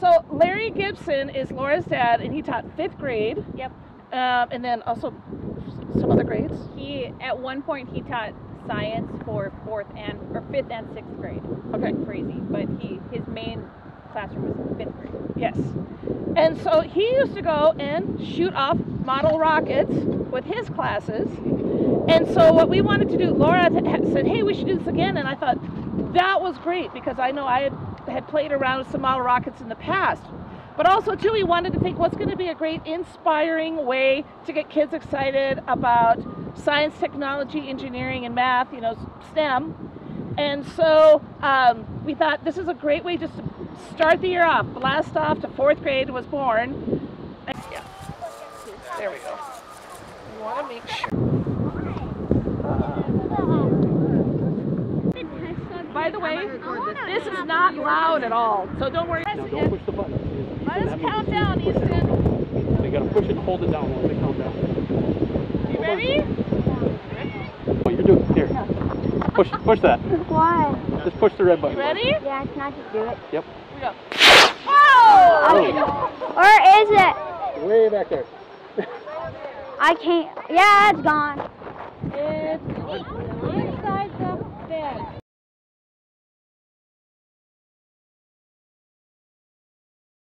So Larry Gibson is Laura's dad, and he taught fifth grade. Yep. Um, and then also some other grades. He at one point he taught science for fourth and or fifth and sixth grade. Okay. Crazy, but he his main classroom was fifth grade. Yes. And so he used to go and shoot off model rockets with his classes. And so what we wanted to do, Laura said, "Hey, we should do this again." And I thought that was great because I know I had, had played around with some model rockets in the past. But also, too, we wanted to think what's going to be a great inspiring way to get kids excited about science, technology, engineering, and math, you know, STEM. And so um, we thought this is a great way just to start the year off. Blast off to fourth grade was born. And- yeah. There we go. We want to make sure. By the way, this is not loud at all, so don't worry. Now don't push the button. Let us count down, push it. Easton. You gotta push it and hold it down while they count down. You ready? What you're doing, here. Push, push that. Why? Just push the red button. You ready? Yeah, can I just do it? Yep. Here we go. Whoa! Or is it? Way back there. I can't. Yeah, it's gone. It's bed.